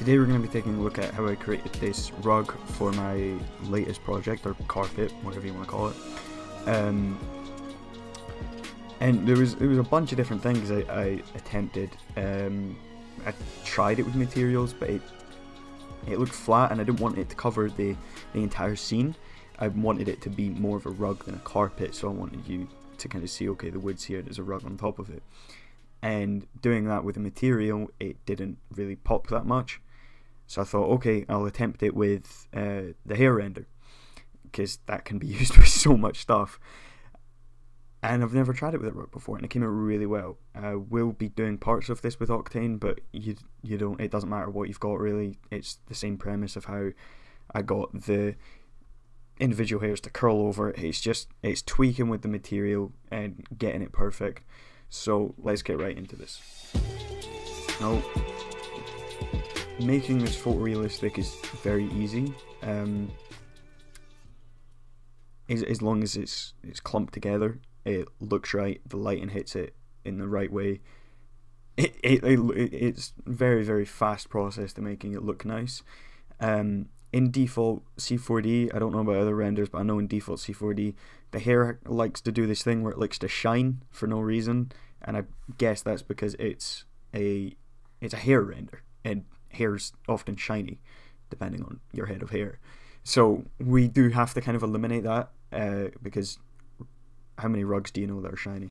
Today we're going to be taking a look at how I created this rug for my latest project, or carpet, whatever you want to call it. Um, and there was there was a bunch of different things I, I attempted. Um, I tried it with materials, but it it looked flat, and I didn't want it to cover the the entire scene. I wanted it to be more of a rug than a carpet, so I wanted you to kind of see, okay, the wood's here, there's a rug on top of it. And doing that with a material, it didn't really pop that much. So I thought, okay, I'll attempt it with uh, the hair render because that can be used with so much stuff. And I've never tried it with a rug before, and it came out really well. I will be doing parts of this with Octane, but you you don't. It doesn't matter what you've got really. It's the same premise of how I got the individual hairs to curl over. It's just it's tweaking with the material and getting it perfect. So let's get right into this. Now making this photorealistic is very easy. Um, as, as long as it's it's clumped together, it looks right. The lighting hits it in the right way. It, it, it it's very very fast process to making it look nice. Um, in default C4D, I don't know about other renders, but I know in default C4D, the hair likes to do this thing where it likes to shine for no reason, and I guess that's because it's a it's a hair render, and hair's often shiny, depending on your head of hair. So we do have to kind of eliminate that uh, because how many rugs do you know that are shiny?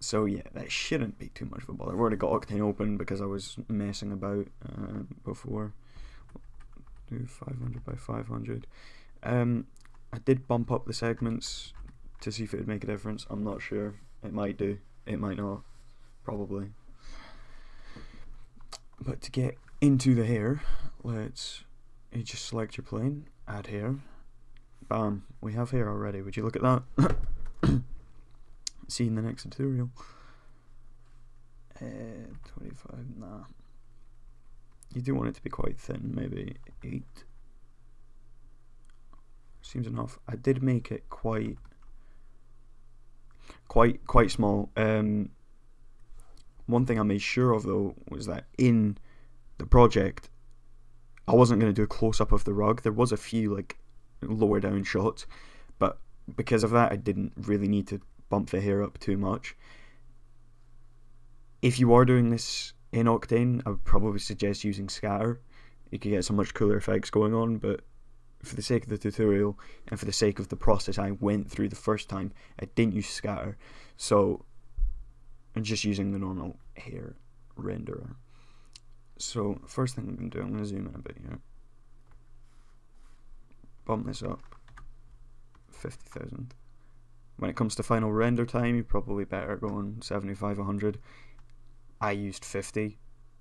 So yeah, that shouldn't be too much of a bother. I've already got Octane open because I was messing about uh, before. Do 500 by 500. Um, I did bump up the segments to see if it would make a difference. I'm not sure. It might do. It might not. Probably. But to get into the hair, let's you just select your plane, add hair. Bam, we have hair already. Would you look at that? See in the next tutorial. Uh, 25, nah. You do want it to be quite thin, maybe 8. Seems enough. I did make it quite quite quite small. Um, one thing I made sure of though was that in the project, I wasn't going to do a close up of the rug. There was a few like lower down shots, but because of that, I didn't really need to bump the hair up too much. If you are doing this in Octane, I would probably suggest using scatter. You could get some much cooler effects going on, but for the sake of the tutorial and for the sake of the process I went through the first time, I didn't use scatter. So I'm just using the normal hair renderer. So first thing I'm going to do, I'm going to zoom in a bit here. Bump this up. 50,000. When it comes to final render time, you're probably better going 75, 100. I used 50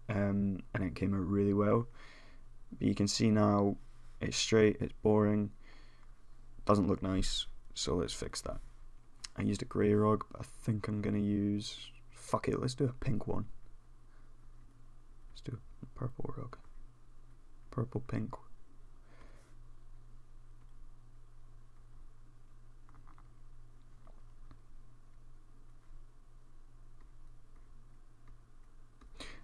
um, and it came out really well. But you can see now it's straight, it's boring, doesn't look nice, so let's fix that. I used a grey rug, but I think I'm going to use fuck it, let's do a pink one. Let's do purple rug. Purple, pink.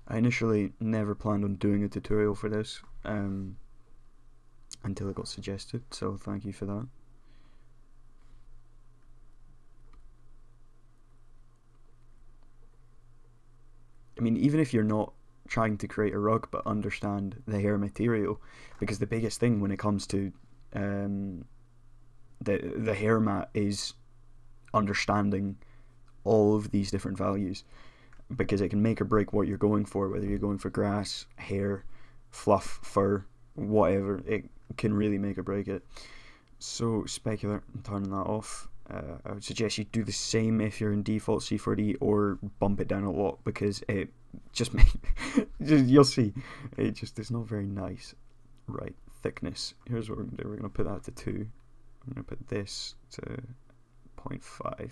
I initially never planned on doing a tutorial for this um, until it got suggested, so thank you for that. I mean, even if you're not trying to create a rug but understand the hair material, because the biggest thing when it comes to um, the the hair mat is understanding all of these different values, because it can make or break what you're going for. Whether you're going for grass, hair, fluff, fur, whatever, it can really make or break it. So specular, I'm turning that off. Uh, I would suggest you do the same if you're in default C4D or bump it down a lot because it just make you'll see it just is not very nice. Right, thickness. Here's what we're gonna do. We're gonna put that to two. I'm gonna put this to 0.5.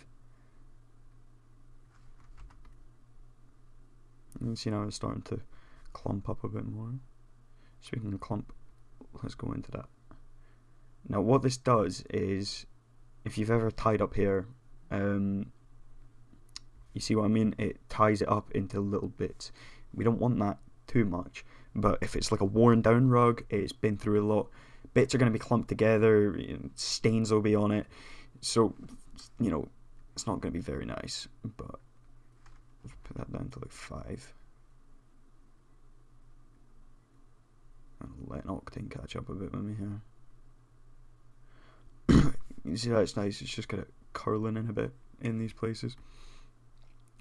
You can see now it's starting to clump up a bit more. Speaking of clump, let's go into that. Now what this does is if you've ever tied up here um, you see what I mean? It ties it up into little bits. We don't want that too much, But if it's like a worn down rug, it's been through a lot. Bits are going to be clumped together, stains will be on it. So, you know, it's not going to be very nice. But let's put that down to like 5. I'll let Octane catch up a bit with me here. you see that's nice, it's just kind of curling in a bit in these places.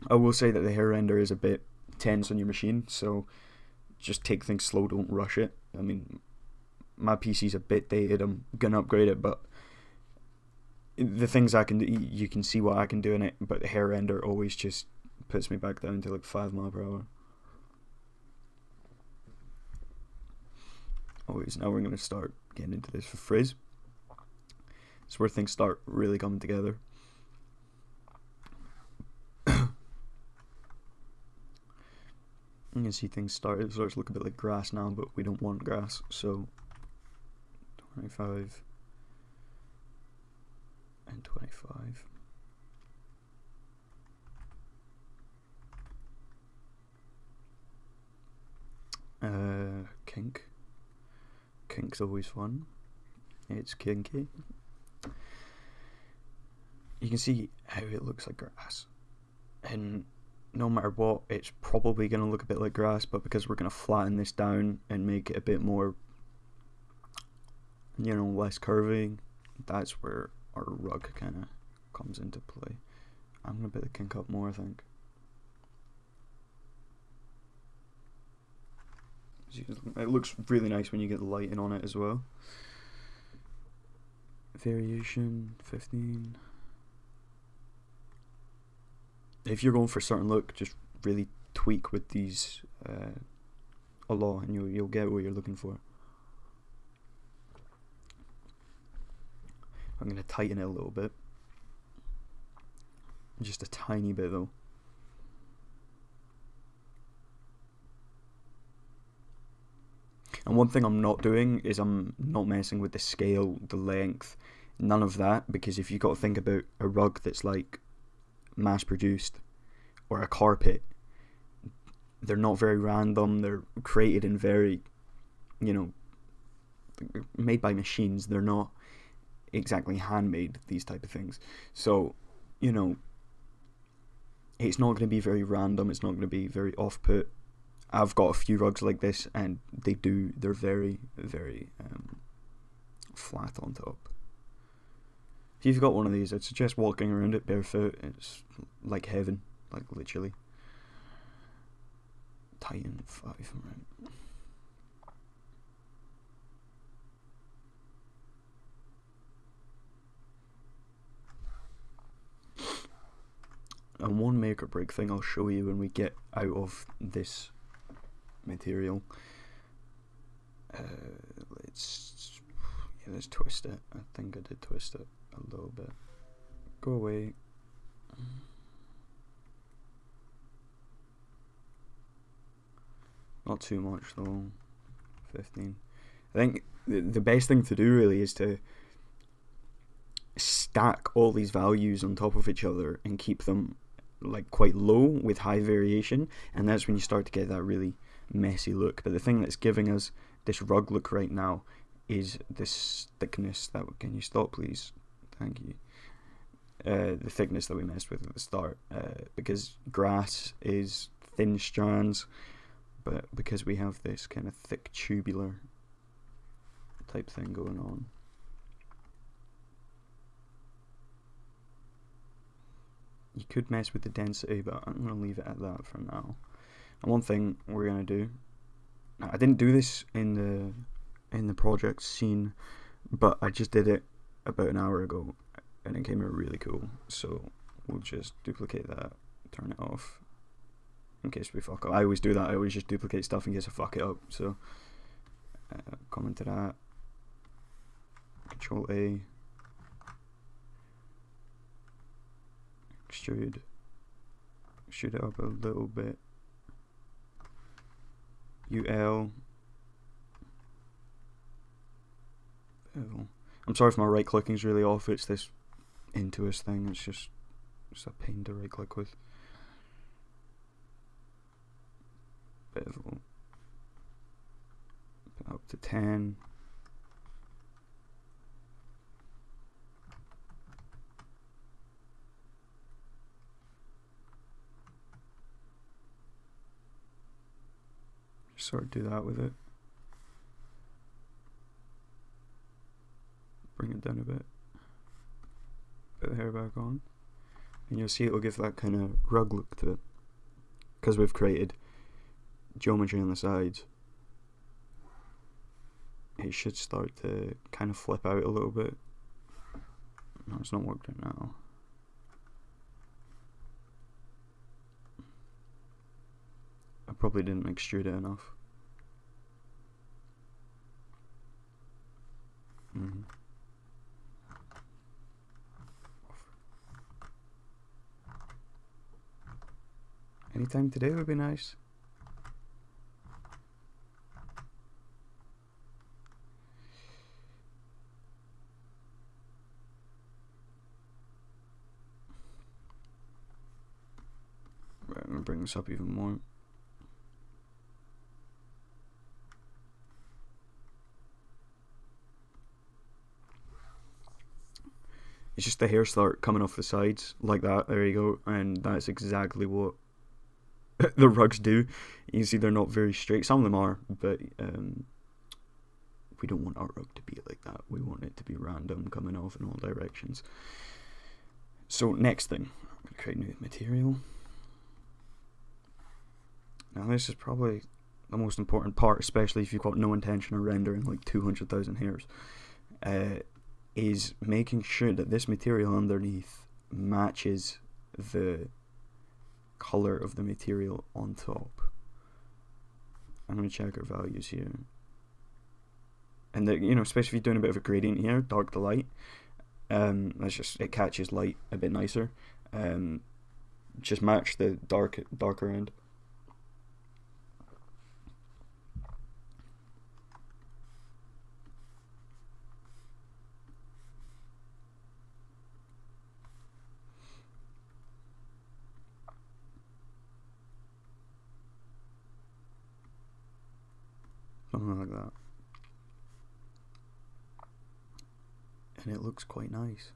I will say that the hair render is a bit tense on your machine, so just take things slow, don't rush it. I mean, my PC's a bit dated, I'm gonna upgrade it, but the things I can do, you can see what I can do in it, but the hair render always just puts me back down to like 5 mile per hour. Always, now we're gonna start getting into this for frizz. It's where things start really coming together. You can see things start, it starts to look a bit like grass now, but we don't want grass, so 25 and 25. Uh, kink. Kink's always fun. It's kinky. You can see how it looks like grass. And no matter what, it's probably going to look a bit like grass, but because we're going to flatten this down and make it a bit more, you know, less curvy, that's where our rug kind of comes into play. I'm going to put the kink up more, I think. It looks really nice when you get the lighting on it as well. Variation 15 if you're going for a certain look, just really tweak with these uh, a lot, and you'll you'll get what you're looking for. I'm gonna tighten it a little bit, just a tiny bit though. And one thing I'm not doing is I'm not messing with the scale, the length, none of that, because if you've got to think about a rug that's like mass produced or a carpet they're not very random. They're created in very you know made by machines. They're not exactly handmade these type of things. So you know it's not going to be very random. It's not going to be very off-put. I've got a few rugs like this and they do they're very very um, flat on top if you've got one of these, I'd suggest walking around it barefoot. It's like heaven, like literally. Titan 5, right. And one make or break thing I'll show you when we get out of this material. Uh, let's yeah, let's twist it. I think I did twist it a little bit. Go away. Not too much though. 15. I think the, the best thing to do really is to stack all these values on top of each other and keep them like quite low with high variation and that's when you start to get that really messy look but the thing that's giving us this rug look right now is this thickness that can you stop please Thank you. Uh, the thickness that we messed with at the start, uh, because grass is thin strands, but because we have this kind of thick tubular type thing going on. You could mess with the density, but I'm going to leave it at that for now. And one thing we're going to do, I didn't do this in the in the project scene, but I just did it about an hour ago and it came out really cool. So we'll just duplicate that, turn it off in case we fuck up. I always do that. I always just duplicate stuff in case I fuck it up. So uh, come into that, Control A, extrude, extrude it up a little bit. UL. Oh. I'm sorry if my right clicking is really off. It's this Intuos thing. It's just it's a pain to right click with. Bevel. to 10. sort of do that with it. Bring it down a bit. Put the hair back on. And you'll see it will give that kind of rug look to it. Because we've created geometry on the sides. It should start to kind of flip out a little bit. No, it's not worked working now. I probably didn't extrude it enough. Mm -hmm. Anytime today would be nice. Right, I'm gonna bring this up even more. It's just the hair start coming off the sides like that. There you go, and that's exactly what the rugs do. You see, they're not very straight. Some of them are, but um, we don't want our rug to be like that. We want it to be random, coming off in all directions. So next thing, I'm gonna create new material. Now this is probably the most important part, especially if you've got no intention of rendering like 200,000 hairs. Uh, is making sure that this material underneath matches the color of the material on top. I'm going to check our values here. And the, you know, especially if you're doing a bit of a gradient here, dark to light, um, that's just it catches light a bit nicer. Um, just match the dark darker end. something like that. And it looks quite nice.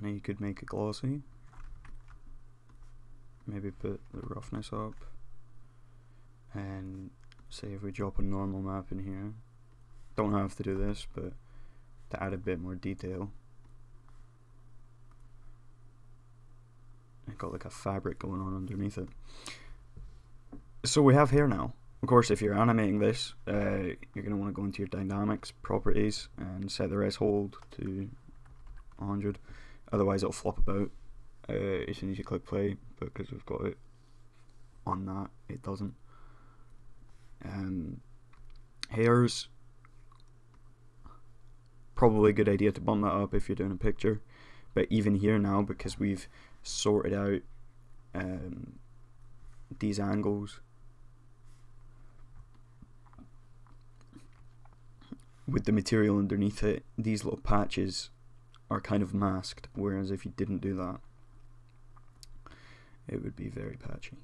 Now you could make it glossy. Maybe put the roughness up. And say if we drop a normal map in here. Don't have to do this, but to add a bit more detail. I got like a fabric going on underneath it so we have here now. Of course, if you're animating this, uh, you're going to want to go into your dynamics properties and set the rest hold to 100. Otherwise, it'll flop about uh, as soon as you click play. But because we've got it on that, it doesn't. Um, hairs, probably a good idea to bump that up if you're doing a picture. But even here now, because we've sorted out um, these angles with the material underneath it, these little patches are kind of masked, whereas if you didn't do that, it would be very patchy.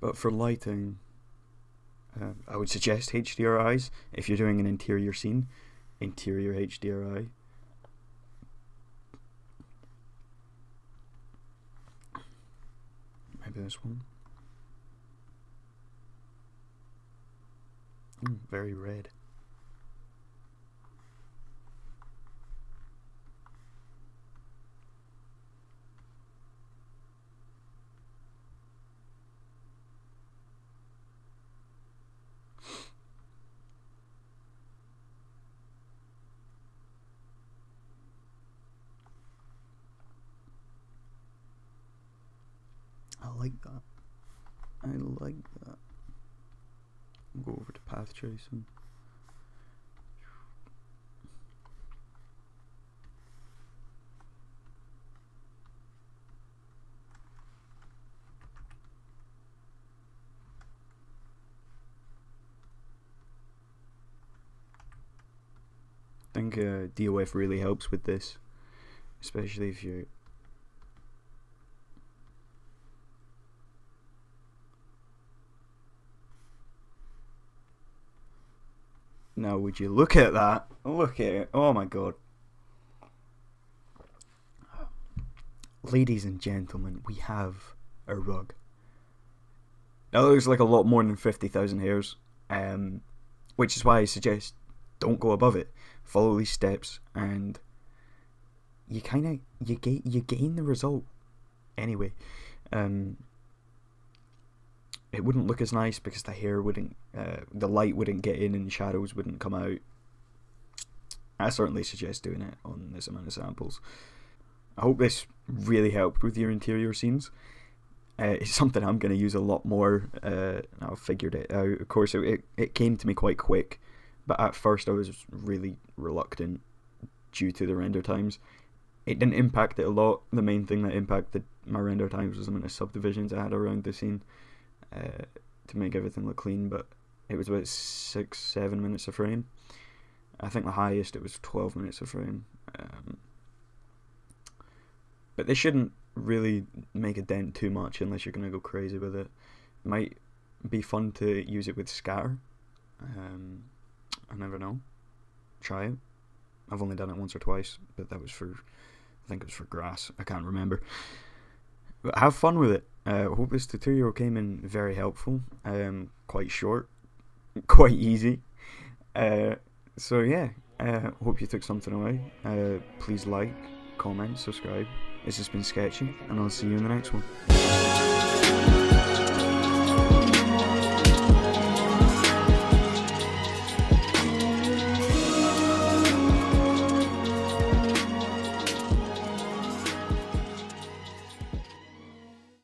But for lighting, uh, I would suggest HDRIs if you're doing an interior scene, interior HDRI. Maybe this one. Mm, very red. I like that. I like that go over path tracing. I think uh, DOF really helps with this, especially if you're Now, would you look at that? Look at it. Oh my god. Ladies and gentlemen, we have a rug. Now, it looks like a lot more than 50,000 hairs, um, which is why I suggest don't go above it. Follow these steps, and you kind of you gain you gain the result anyway. Um, it wouldn't look as nice because the hair wouldn't, uh, the light wouldn't get in and shadows wouldn't come out. I certainly suggest doing it on this amount of samples. I hope this really helped with your interior scenes. Uh, it's something I'm going to use a lot more. Uh, I've figured it out. Of course, it, it, it came to me quite quick, but at first I was really reluctant due to the render times. It didn't impact it a lot. The main thing that impacted my render times was the amount of subdivisions I had around the scene uh, to make everything look clean, but it was about six, seven minutes a frame. I think the highest it was 12 minutes a frame. Um, but they shouldn't really make a dent too much unless you're going to go crazy with it. it. Might be fun to use it with scatter. Um, I never know. Try it. I've only done it once or twice, but that was for, I think it was for grass. I can't remember. But have fun with it. Uh, this tutorial came in very helpful. Um, quite short, quite easy. Uh, so yeah, uh, hope you took something away. Uh, please like, comment, subscribe. This has been Sketchy, and I'll see you in the next one.